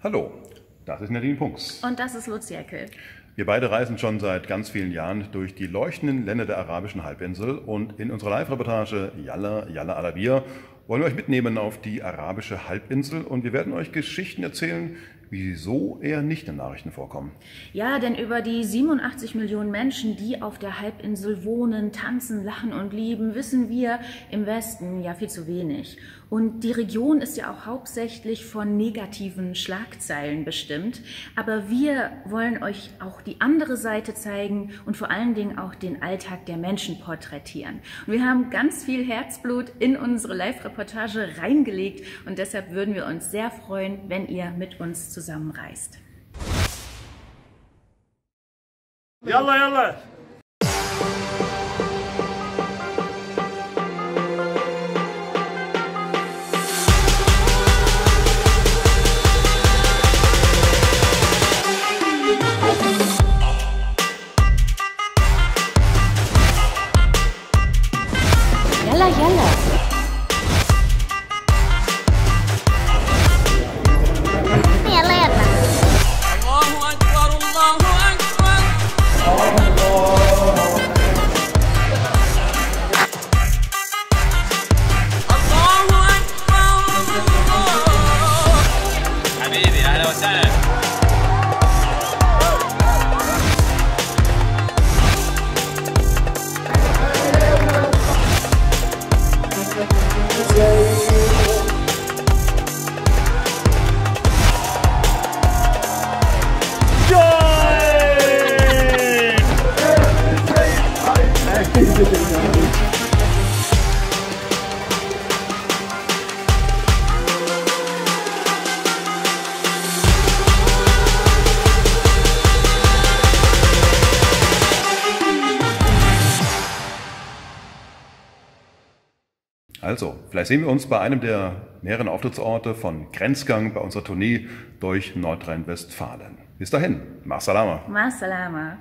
Hallo, das ist Nadine Punks. Und das ist Lutz Jäckel. Wir beide reisen schon seit ganz vielen Jahren durch die leuchtenden Länder der arabischen Halbinsel und in unserer Live-Reportage Yalla, Yalla Alabir wollen wir euch mitnehmen auf die arabische Halbinsel und wir werden euch Geschichten erzählen, wieso eher nicht in Nachrichten vorkommen. Ja, denn über die 87 Millionen Menschen, die auf der Halbinsel wohnen, tanzen, lachen und lieben, wissen wir im Westen ja viel zu wenig. Und die Region ist ja auch hauptsächlich von negativen Schlagzeilen bestimmt. Aber wir wollen euch auch die andere Seite zeigen und vor allen Dingen auch den Alltag der Menschen porträtieren. Und wir haben ganz viel Herzblut in unsere Live-Reportage reingelegt und deshalb würden wir uns sehr freuen, wenn ihr mit uns zusammenreist. Yalla yalla. Yalla. يلا يلا الله أكبر الله أكبر الله أكبر حبيبي أهلا وسهلا Also, vielleicht sehen wir uns bei einem der mehreren Auftrittsorte von Grenzgang bei unserer Tournee durch Nordrhein-Westfalen. Bis dahin, Masalama. Ma salama.